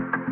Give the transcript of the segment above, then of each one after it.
Bye.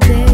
the